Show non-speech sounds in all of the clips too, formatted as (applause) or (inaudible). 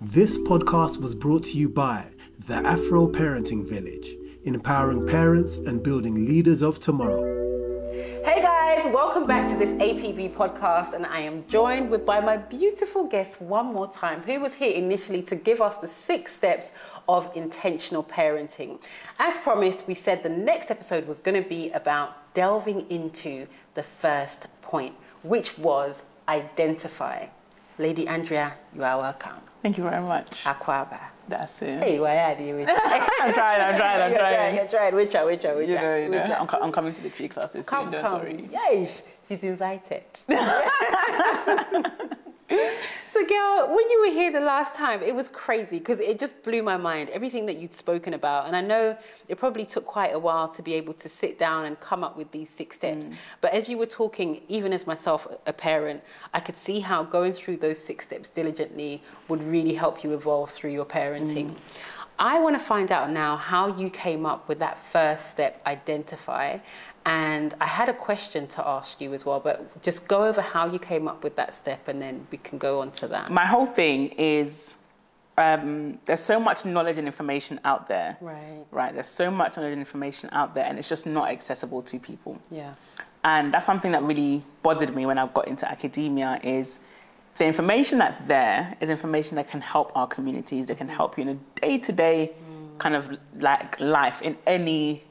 This podcast was brought to you by the Afro Parenting Village, empowering parents and building leaders of tomorrow. Hey guys, welcome back to this APV podcast, and I am joined with by my beautiful guest one more time, who was here initially to give us the six steps of intentional parenting. As promised, we said the next episode was going to be about delving into the first point, which was identify. Lady Andrea, you are welcome. Thank you very much. Akwaba. That's it. Hey, why are you? (laughs) I'm trying, I'm trying, I'm You're trying. you're trying. Which one, which one, which You know, you know. I'm, I'm coming to the tree classes Come, soon, don't come. worry. Yes, she's invited. (laughs) (laughs) (laughs) so, girl, when you were here the last time, it was crazy because it just blew my mind. Everything that you'd spoken about, and I know it probably took quite a while to be able to sit down and come up with these six steps. Mm. But as you were talking, even as myself, a parent, I could see how going through those six steps diligently would really help you evolve through your parenting. Mm. I want to find out now how you came up with that first step, identify. And I had a question to ask you as well, but just go over how you came up with that step and then we can go on to that. My whole thing is um, there's so much knowledge and information out there. Right. Right. There's so much knowledge and information out there, and it's just not accessible to people. Yeah. And that's something that really bothered me when I got into academia is the information that's there is information that can help our communities, that can help you in a day-to-day kind of like life in any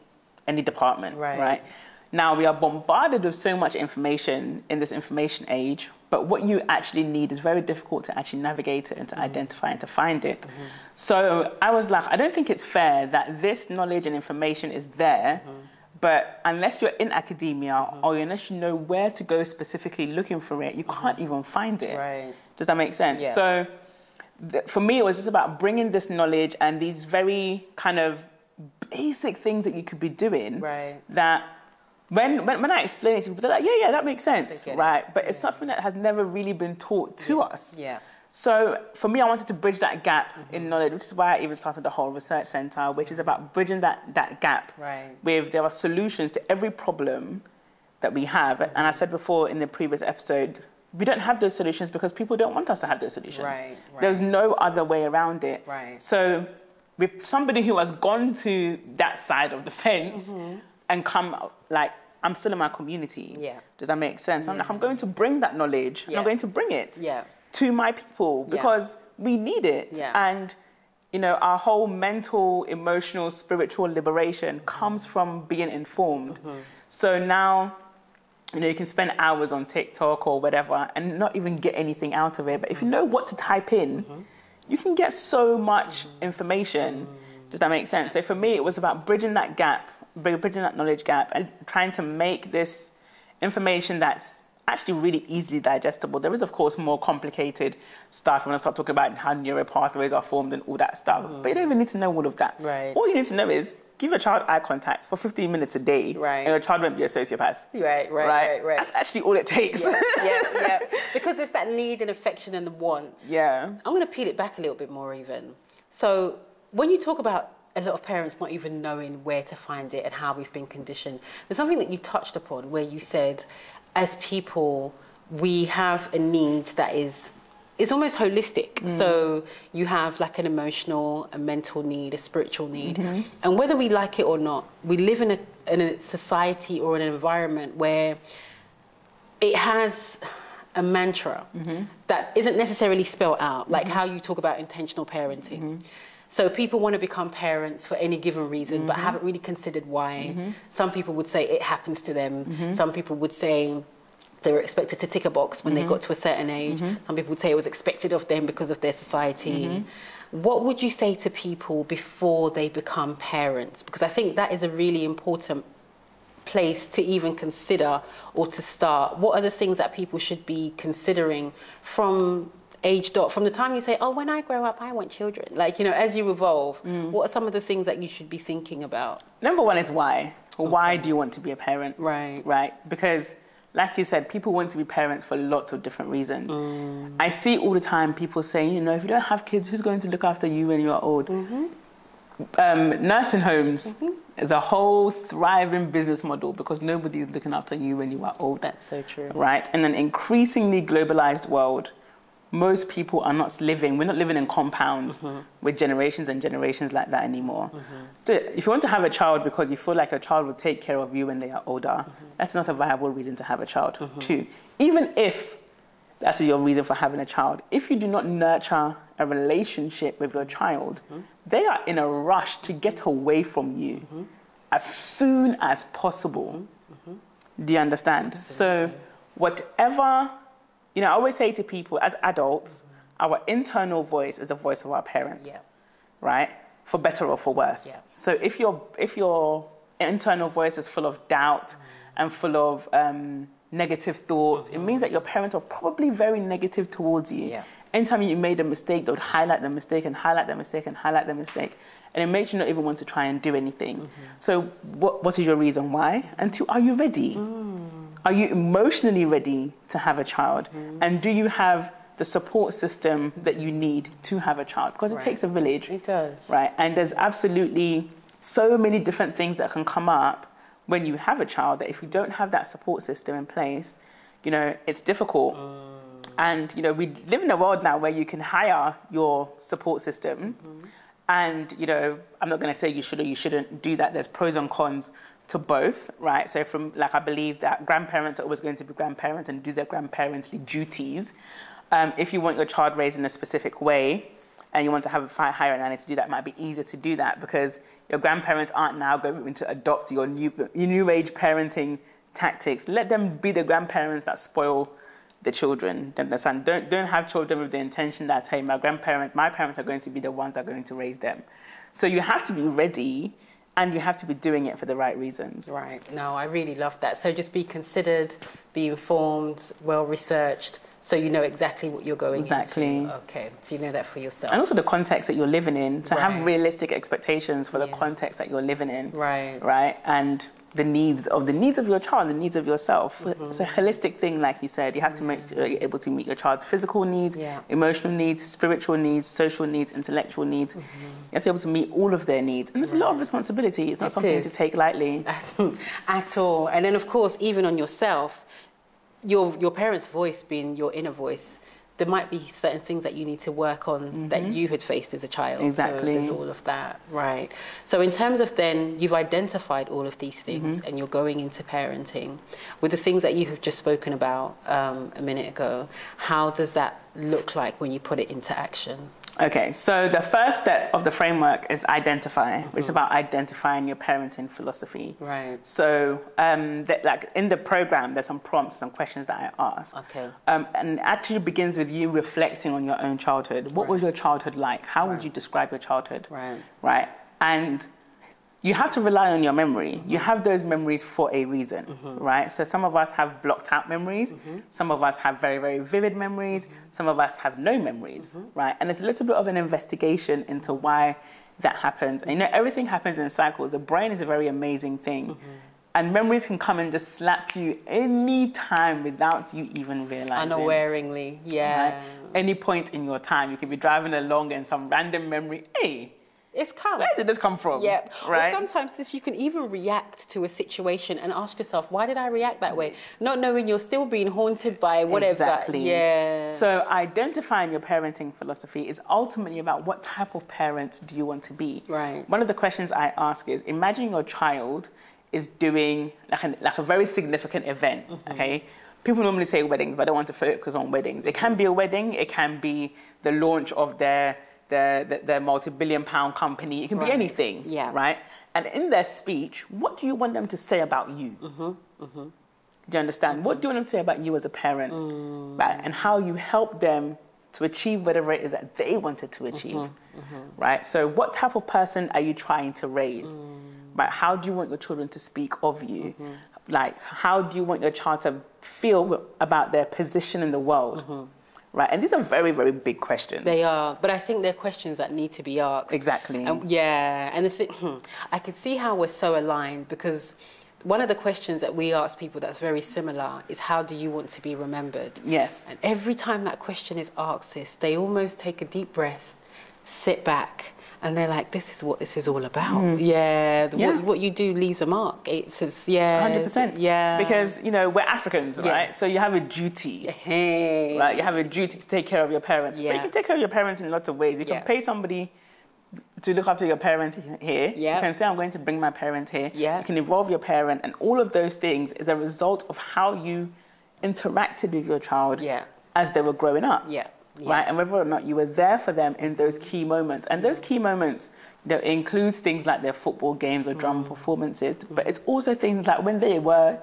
any department, Right. right? Now we are bombarded with so much information in this information age, but what you actually need is very difficult to actually navigate it and to mm-hmm. identify and to find it. Mm-hmm. So I was like, I don't think it's fair that this knowledge and information is there, mm-hmm. but unless you're in academia or unless you know where to go specifically looking for it, you can't even find it. Right. Does that make sense? Yeah. So th- for me, it was just about bringing this knowledge and these very kind of basic things that you could be doing Right. that when, when, when I explain it to people, they're like, yeah, yeah, that makes sense, get it. right? But it's something that has never really been taught to us. Yeah. So for me, I wanted to bridge that gap Mm-hmm. in knowledge, which is why I even started the whole research center, which is about bridging that, that gap Right. with there are solutions to every problem that we have. And I said before in the previous episode, we don't have those solutions because people don't want us to have those solutions. Right, right. There's no other way around it. Right. So with somebody who has gone to that side of the fence and come like I'm still in my community. Mm-hmm. Yeah. Does that make sense? I'm like, I'm going to bring that knowledge Yeah. I'm going to bring it Yeah. to my people Yeah. because we need it. Yeah. And you know, our whole mental, emotional, spiritual liberation comes from being informed. Mm-hmm. So now, you know, you can spend hours on TikTok or whatever and not even get anything out of it. But if you know what to type in, Mm-hmm. You can get so much information. Does that make sense? So for me, it was about bridging that gap, bridging that knowledge gap, and trying to make this information that's actually really easily digestible. There is, of course, more complicated stuff when I start talking about how neural pathways are formed and all that stuff. But you don't even need to know all of that. Right. All you need to know is give a child eye contact for 15 minutes a day, Right. and your child won't be a sociopath. Right, right, right, right. That's actually all it takes. yeah, yeah, (laughs) yeah. Because it's that need and affection and the want. yeah. I'm going to peel it back a little bit more, even. So, when you talk about a lot of parents not even knowing where to find it and how we've been conditioned, there's something that you touched upon where you said, as people, we have a need that is. It's almost holistic. Mm. So you have like an emotional, a mental need, a spiritual need. Mm-hmm. And whether we like it or not, we live in a, in a society or an environment where it has a mantra mm-hmm. that isn't necessarily spelled out, like mm-hmm. how you talk about intentional parenting. Mm-hmm. So people want to become parents for any given reason, but haven't really considered why. Some people would say it happens to them. Some people would say they were expected to tick a box when they got to a certain age. Some people would say it was expected of them because of their society. What would you say to people before they become parents? Because I think that is a really important place to even consider or to start? What are the things that people should be considering from age dot, from the time you say, oh, when I grow up, I want children? Like, you know, as you evolve, what are some of the things that you should be thinking about? Number one is why. Why do you want to be a parent? Right. Right. Because, like you said, people want to be parents for lots of different reasons. Mm. I see all the time people saying, you know, if you don't have kids, who's going to look after you when you're old? Mm-hmm. Um, nursing homes is a whole thriving business model because nobody is looking after you when you are old. That's so true. right? In an increasingly globalized world, most people are not living, we're not living in compounds mm-hmm. with generations and generations like that anymore. Mm-hmm. So if you want to have a child because you feel like a child will take care of you when they are older, mm-hmm. that's not a viable reason to have a child. too. even if that's your reason for having a child, if you do not nurture a relationship with your child, they are in a rush to get away from you mm-hmm. as soon as possible. Mm-hmm. Mm-hmm. Do you understand? So, whatever, you know, I always say to people as adults, our internal voice is the voice of our parents, Yeah. right? For better or for worse. Yeah. So, if your if your internal voice is full of doubt and full of um, negative thoughts, it means that your parents are probably very negative towards you. Yeah. Anytime you made a mistake, they would highlight the mistake and highlight the mistake and highlight the mistake. And it makes you not even want to try and do anything. Mm-hmm. So, what, what is your reason why? And two, are you ready? Mm. Are you emotionally ready to have a child? Mm. And do you have the support system that you need to have a child? Because it takes a village It does. right? And there's absolutely so many different things that can come up when you have a child that if you don't have that support system in place, you know, it's difficult. Mm. And you know, we live in a world now where you can hire your support system, and you know, I'm not going to say you should or you shouldn't do that. There's pros and cons to both, right? So from like I believe that grandparents are always going to be grandparents and do their grandparently duties. Um, if you want your child raised in a specific way, and you want to have a hire nanny to do that, might be easier to do that because your grandparents aren't now going to adopt your new, your new age parenting tactics. Let them be the grandparents that spoil the children. Understand? Don't don't have children with the intention that hey, my grandparents, my parents are going to be the ones that are going to raise them. So you have to be ready, and you have to be doing it for the right reasons. Right. No, I really love that. So just be considered, be informed, well researched, so you know exactly what you're going Exactly. into. Okay. So you know that for yourself. And also the context that you're living in, to Right. have realistic expectations for the Yeah. context that you're living in. Right. Right. And the needs of the needs of your child, the needs of yourself. Mm-hmm. It's a holistic thing, like you said. You have to make sure you're able to meet your child's physical needs, Yeah. emotional needs, spiritual needs, social needs, intellectual needs. Mm-hmm. You have to be able to meet all of their needs. And it's a lot of responsibility. It's not It something is. to take lightly. (laughs) at all. And then, of course, even on yourself, your your parents' voice being your inner voice, there might be certain things that you need to work on that you had faced as a child. Exactly. So there's all of that, right? So in terms of then, you've identified all of these things, and you're going into parenting with the things that you have just spoken about um, a minute ago. How does that look like when you put it into action? Okay, so the first step of the framework is identify, which is about identifying your parenting philosophy. Right. So, um, that, like in the program, there's some prompts, some questions that I ask. Okay. Um, and it actually begins with you reflecting on your own childhood. What was your childhood like? How would you describe your childhood? Right. Right. And you have to rely on your memory. You have those memories for a reason, right? So some of us have blocked out memories. Some of us have very, very vivid memories. Some of us have no memories, right? And it's a little bit of an investigation into why that happens. And you know, everything happens in cycles. The brain is a very amazing thing. And memories can come and just slap you any time without you even realizing. Unawaringly, yeah. Right? Any point in your time, you could be driving along and some random memory, hey, It's come. where did this come from? Yep. Right? Or sometimes this, you can even react to a situation and ask yourself, why did I react that way? Not knowing you're still being haunted by whatever. Exactly. Yeah. So identifying your parenting philosophy is ultimately about what type of parent do you want to be. Right. One of the questions I ask is: Imagine your child is doing like a, like a very significant event. Mm-hmm. Okay. People normally say weddings, but I don't want to focus on weddings. It can be a wedding. It can be the launch of their their, their, their multi-billion pound company. It can Right. be anything. Yeah. Right. And in their speech, what do you want them to say about you? Mm-hmm, mm-hmm. Do you understand? What do you want them to say about you as a parent? Mm. Right? And how you help them to achieve whatever it is that they wanted to achieve. Mm-hmm, right? So what type of person are you trying to raise? Mm. Right? How do you want your children to speak of you? Like how do you want your child to feel about their position in the world? Right? And these are very, very big questions. They are, but I think they're questions that need to be asked. Exactly. And, yeah, and the thing, hmm, I could see how we're so aligned because one of the questions that we ask people that's very similar is how do you want to be remembered? Yes. And every time that question is asked, sis, they almost take a deep breath, sit back, and they're like, "This is what this is all about." Yeah, the, Mm. Yeah. What, what you do leaves a mark. It's, it's yeah, Hundred percent. Yeah, Because you know we're Africans, Yeah. right? So you have a duty. hey, Right, you have a duty to take care of your parents. But Yeah. you can take care of your parents in lots of ways. You Yeah. can pay somebody to look after your parent here. Yeah. You can say, I'm going to bring my parent here. Yeah. You can involve your parent, and all of those things is a result of how you interacted with your child Yeah. as they were growing up. Yeah. Yeah. Right, and whether or not you were there for them in those key moments. And those key moments, you know, includes things like their football games or drum Mm. performances, but it's also things like when they were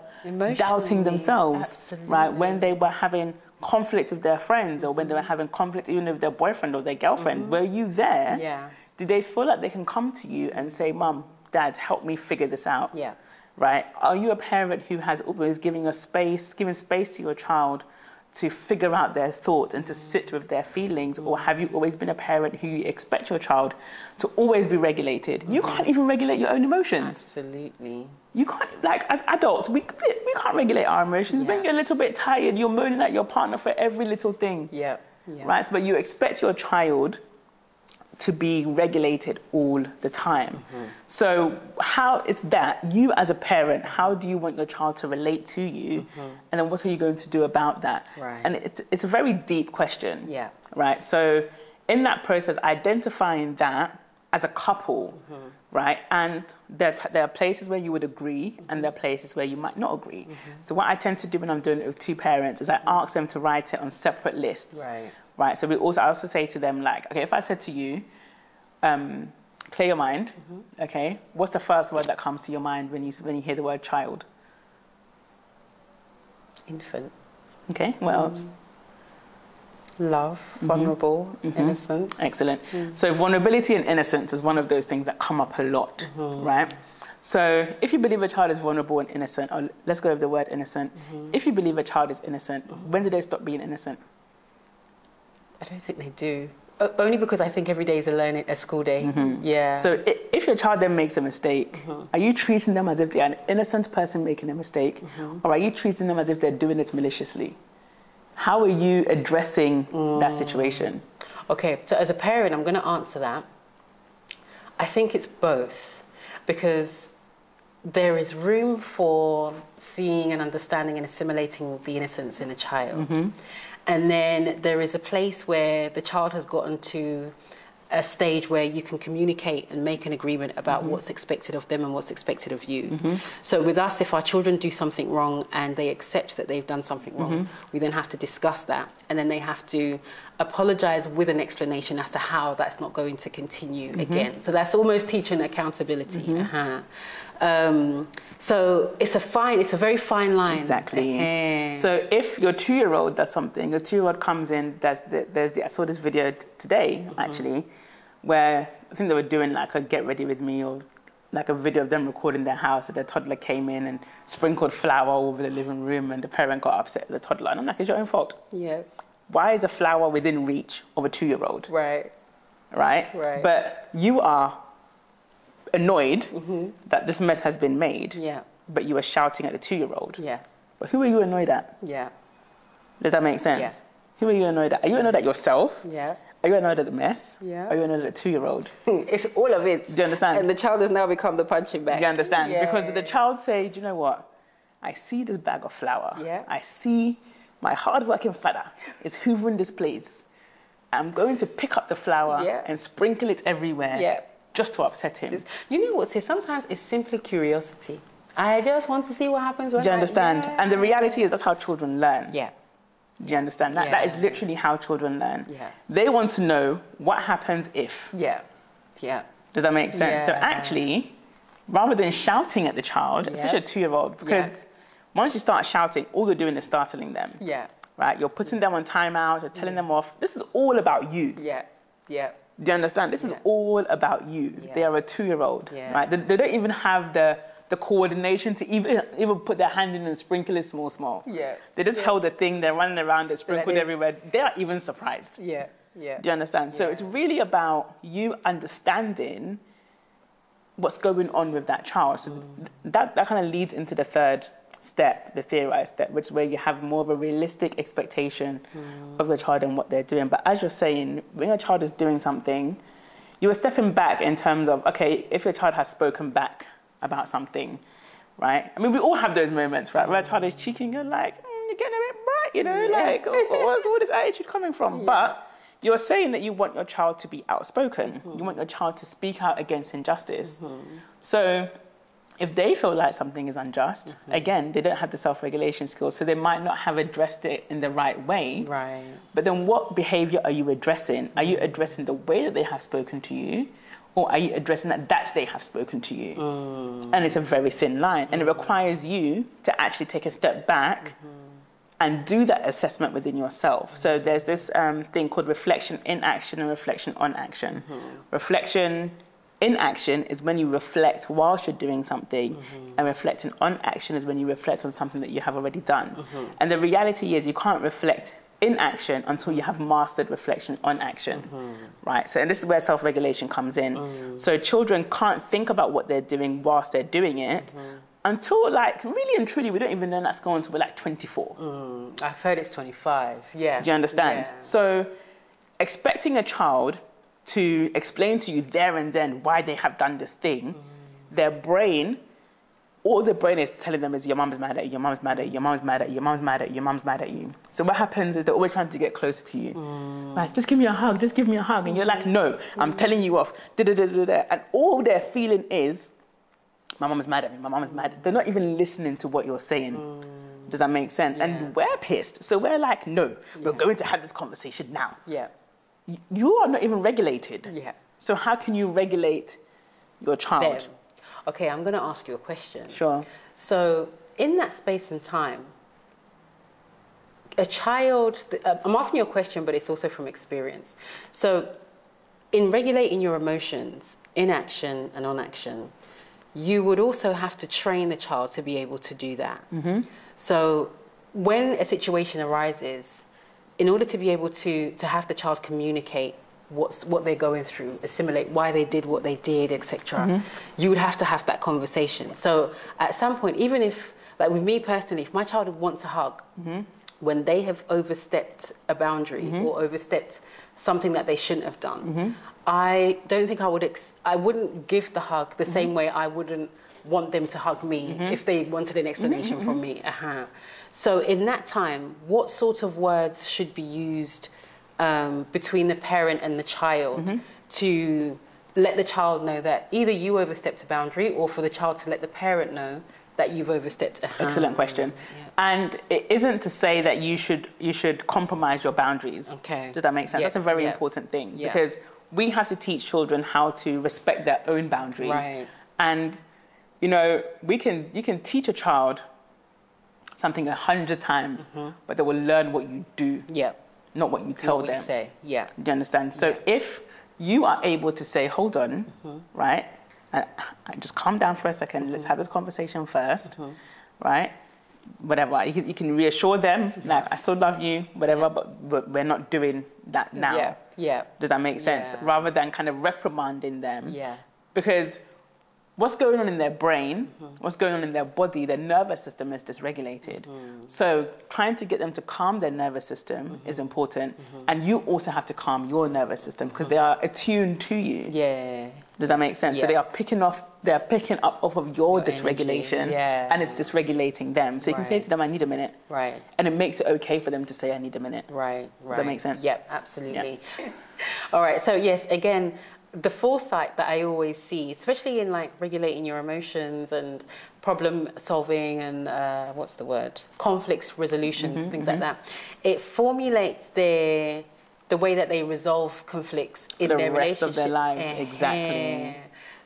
doubting themselves, right? When they were having conflict with their friends or when they were having conflict even with their boyfriend or their girlfriend, were you there? Mm-hmm. Yeah. Did they feel like they can come to you and say, Mum, Dad, help me figure this out? Yeah. Right? Are you a parent who has always giving a space, giving space to your child to figure out their thoughts and to sit with their feelings? Or have you always been a parent who you expect your child to always be regulated? You mm-hmm. can't even regulate your own emotions. absolutely. You can't, like, as adults, we, we can't regulate our emotions. When you're a little bit tired, you're moaning at your partner for every little thing. Yeah. yeah. Right? But you expect your child to be regulated all the time. Mm-hmm. So, how it's that, you as a parent, how do you want your child to relate to you? And then what are you going to do about that? Mm-hmm. Right. And it, it's a very deep question. Yeah. Right? So, in that process, identifying that as a couple, Mm-hmm. right? And there, t- there are places where you would agree, and there are places where you might not agree. Mm-hmm. So, what I tend to do when I'm doing it with two parents is I ask them to write it on separate lists. Right. Right. So, we also, I also say to them, like, okay, if I said to you, um, clear your mind, Mm-hmm. okay, what's the first word that comes to your mind when you, when you hear the word child? Infant. Okay, what else? Love, Mm-hmm. vulnerable, innocence. Excellent. So vulnerability and innocence is one of those things that come up a lot, right? So if you believe a child is vulnerable and innocent, or let's go with the word innocent. If you believe a child is innocent, when do they stop being innocent? I don't think they do. Only because I think every day is a learning a school day. Mm-hmm. Yeah. So if your child then makes a mistake, mm-hmm. are you treating them as if they're an innocent person making a mistake, mm-hmm. or are you treating them as if they're doing it maliciously? How are you addressing that mm. situation? Okay, so as a parent, I'm going to answer that. I think it's both because there is room for seeing and understanding and assimilating the innocence in a child. Mm-hmm. And then there is a place where the child has gotten to a stage where you can communicate and make an agreement about mm-hmm. what's expected of them and what's expected of you. Mm-hmm. So with us, if our children do something wrong and they accept that they've done something wrong, we then have to discuss that, and then they have to apologize with an explanation as to how that's not going to continue again. So that's almost teaching accountability. Uh-huh. Um, so it's a fine, it's a very fine line. Exactly. Eh. So if your two-year-old does something, your two-year-old comes in. There's, the, there's the, I saw this video t- today actually, where I think they were doing like a get ready with me or like a video of them recording their house. And their toddler came in and sprinkled flour all over the living room, and the parent got upset at the toddler. And I'm like, it's your own fault. yeah, Why is a flour within reach of a two-year-old? right. right? Right. But you are annoyed that this mess has been made, Mm-hmm. Yeah, but you were shouting at the two-year-old. yeah, But who are you annoyed at? yeah, Does that make sense? Yeah. Who are you annoyed at? Are you annoyed at yourself? yeah. Are you annoyed at the mess? Yeah. Are you annoyed at the two-year-old? (laughs) it's all of it. Do you understand? And the child has now become the punching bag. Do you understand? Yeah. Because the child say, do you know what? I see this bag of flour. Yeah. I see my hard-working father is hoovering this place. I'm going to pick up the flour Yeah. and sprinkle it everywhere Yeah. Just to upset him. You know what? See, sometimes it's simply curiosity. I just want to see what happens when Do you I- understand? Yeah. And the reality is that's how children learn. yeah, Do you understand? That, that is literally how children learn. Yeah. They want to know what happens if. yeah, yeah, Does that make sense? So actually, rather than shouting at the child, especially a two-year-old, because Yeah. once you start shouting, all you're doing is startling them. yeah, Right? You're putting them on timeout, you're telling them off. This is all about you. yeah, yeah, Do you understand? This is Yeah. all about you. Yeah. They are a two-year-old, Yeah. right? They, they don't even have the, the coordination to even, even put their hand in and sprinkle it small, small. Yeah. They just held the thing, they're running around, it's sprinkled everywhere. They are even surprised. yeah, yeah. Do you understand? So it's really about you understanding what's going on with that child. So mm. th- that, that kind of leads into the third step, the theorized step, which is where you have more of a realistic expectation mm. of the child and what they're doing. But as you're saying, when your child is doing something, you are stepping back in terms of okay, if your child has spoken back about something, right? I mean, we all have those moments, right? Where a child is cheeking, you're like, mm, you're getting a bit bright, you know, Yeah. like where's all this attitude coming from? But you're saying that you want your child to be outspoken. You mm-hmm. want your child to speak out against injustice. Mm-hmm. So if they feel like something is unjust, mm-hmm. again, they don't have the self-regulation skills, so they might not have addressed it in the right way. Right. But then what behavior are you addressing? Are you mm. addressing the way that they have spoken to you? Or are you addressing that that they have spoken to you? Mm. And it's a very thin line. And it mm. requires you to actually take a step back mm-hmm. and do that assessment within yourself. So there's this um, thing called reflection in action and reflection on action. Mm-hmm. Reflection in action is when you reflect whilst you're doing something, mm-hmm. and reflecting on action is when you reflect on something that you have already done. Mm-hmm. And the reality is, you can't reflect in action until you have mastered reflection on action, mm-hmm. right? So, and this is where self regulation comes in. Mm. So, children can't think about what they're doing whilst they're doing it. Until, like, really and truly, we don't even know that's going until we're like 24. Mm. I've heard it's 25. Yeah. Do you understand? Yeah. So, expecting a child to explain to you there and then why they have done this thing, their brain, all the brain is telling them is your mom's mad at you, your mom's mad at you, your mom's mad at you, your mom's mad at you, your mom's mad at you. So what happens is they're always trying to get closer to you. Mm. Like, just give me a hug, just give me a hug. And you're like, no, I'm mm. telling you off. Da, da, da, da, da. And all they're feeling is, my mom is mad at me, my mom is mad. They're not even listening to what you're saying. Mm. Does that make sense? And we're pissed. So we're like, no, we're going to have this conversation now. Yeah. You are not even regulated. Yeah. So how can you regulate your child? Them. Okay, I'm going to ask you a question. Sure. So, in that space and time, a child, uh, I'm asking you a question, but it's also from experience. So, in regulating your emotions, in action and on action, you would also have to train the child to be able to do that. So, when a situation arises, in order to be able to, to have the child communicate what's, what they're going through, assimilate why they did what they did, etc., mm-hmm. you would have to have that conversation. So, at some point, even if, like with me personally, if my child wants a hug, mm-hmm. when they have overstepped a boundary mm-hmm. or overstepped something that they shouldn't have done, I don't think I would. Ex- I wouldn't give the hug the same way I wouldn't want them to hug me if they wanted an explanation from me. Uh-huh. So in that time, what sort of words should be used um, between the parent and the child to let the child know that either you overstepped a boundary, or for the child to let the parent know that you've overstepped. A Excellent question. And it isn't to say that you should you should compromise your boundaries. Okay. Does that make sense? Yeah, That's a very yeah. important thing Yeah. because we have to teach children how to respect their own boundaries. Right. And you know, we can you can teach a child something a hundred times, mm-hmm. but they will learn what you do, Yeah. not what you tell what them. say. Yeah. Do you understand? So if you are able to say, hold on, mm-hmm. right, and, and just calm down for a 2nd let's mm-hmm. have this conversation 1st right? Whatever. You can, you can reassure them, like, I still love you, whatever, but, but we're not doing that now. Yeah. Yeah. Does that make sense? Yeah. Rather than kind of reprimanding them. Yeah. Because what's going on in their brain, Mm-hmm. what's going on in their body, their nervous system is dysregulated. Mm-hmm. So trying to get them to calm their nervous system Mm-hmm. is important. And you also have to calm your nervous system because they are attuned to you. Yeah. Does that make sense? Yeah. So they are picking off, they're picking up off of your, Your dysregulation yeah. and it's dysregulating them. So you can say to them, I need a minute. Right. And it makes it okay for them to say, I need a minute. Right, right. that make sense? Yep, absolutely. Yeah. (laughs) All right, so yes, again, the foresight that I always see, especially in like regulating your emotions and problem solving and uh, what's the word? Conflicts resolutions, Mm-hmm, things like that. It formulates their the way that they resolve conflicts in the their rest of their lives, exactly. Eh-heh.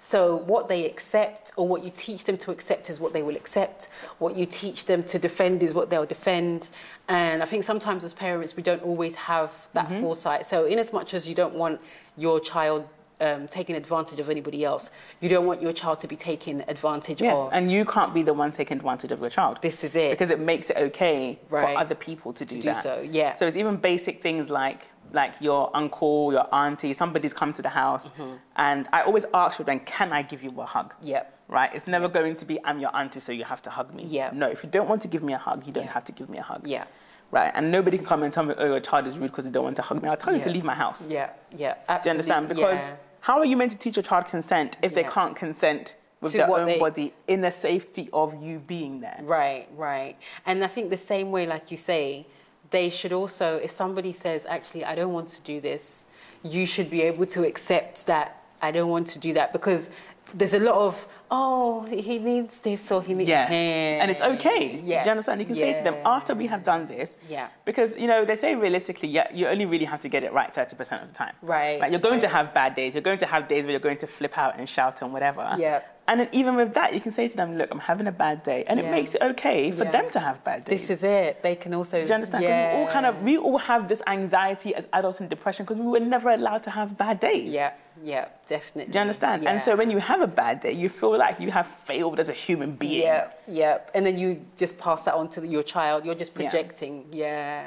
So what they accept or what you teach them to accept is what they will accept. What you teach them to defend is what they'll defend. And I think sometimes as parents we don't always have that Mm-hmm. foresight. So in as much as you don't want your child um, taking advantage of anybody else, you don't want your child to be taking advantage Yes, of. and you can't be the one taking advantage of your child. This is it. Because it makes it okay Right. for other people to do to do that. so, yeah. So it's even basic things like like your uncle, your auntie, somebody's come to the house, Mm-hmm. and I always ask children, "Can I give you a hug?" Yep. Right. It's never going to be, "I'm your auntie, so you have to hug me." Yeah. No, if you don't want to give me a hug, you don't Yeah. have to give me a hug. Yeah. Right. And nobody can come and tell me, "Oh, your child is rude because they don't want to hug me." I'll tell you to leave my house. Yeah, yeah, absolutely. Do you understand? Because yeah. How are you meant to teach your child consent if they can't consent with To their own they- body in the safety of you being there? Right, right. And I think the same way, like you say, they should also, if somebody says, actually, I don't want to do this, you should be able to accept that I don't want to do that because there's a lot of, oh, he needs this or he needs Yes, and it's okay. Yeah. Do you understand? You can say to them after we have done this. Yeah. Because you know they say realistically, yeah, you only really have to get it right thirty percent of the time. Right, Like you're going to have bad days. You're going to have days where you're going to flip out and shout and whatever. Yeah. And then even with that, you can say to them, "Look, I'm having a bad day," and it makes it okay for Yeah. them to have bad days. This is it. They can also. Do you understand? 'Cause We all kind of we all have this anxiety as adults and depression because we were never allowed to have bad days. Yeah, yeah, definitely. Do you understand? Yeah. And so when you have a bad day, you feel like you have failed as a human being. Yeah, yeah. And then you just pass that on to your child. You're just Yeah. projecting. Yeah.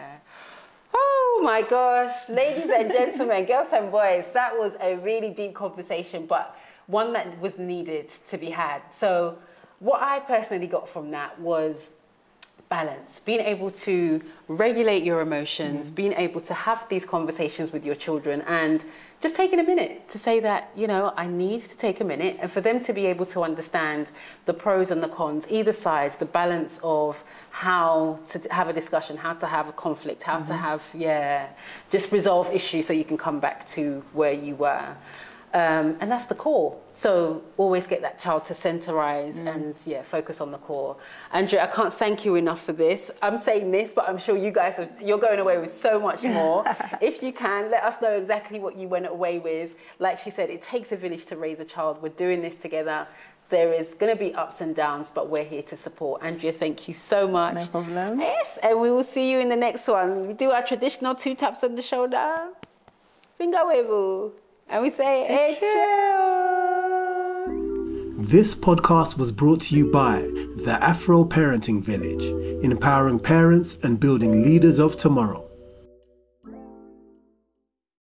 Oh my gosh, ladies and gentlemen, (laughs) girls and boys, that was a really deep conversation, but one that was needed to be had. So, what I personally got from that was balance, being able to regulate your emotions, mm-hmm. being able to have these conversations with your children, and just taking a minute to say that, you know, I need to take a minute, and for them to be able to understand the pros and the cons, either side, the balance of how to have a discussion, how to have a conflict, how to mm-hmm. have, yeah, just resolve issues so you can come back to where you were. Um, and that's the core. So always get that child to centerize and yeah, focus on the core. Andrea, I can't thank you enough for this. I'm saying this, but I'm sure you guys are you're going away with so much more. (laughs) if you can, let us know exactly what you went away with. Like she said, it takes a village to raise a child. We're doing this together. There is going to be ups and downs, but we're here to support. Andrea, thank you so much. No problem. Yes, and we will see you in the next one. We do our traditional two taps on the shoulder, finger wave, and we say, Echo. This podcast was brought to you by the Afro Parenting Village, empowering parents and building leaders of tomorrow.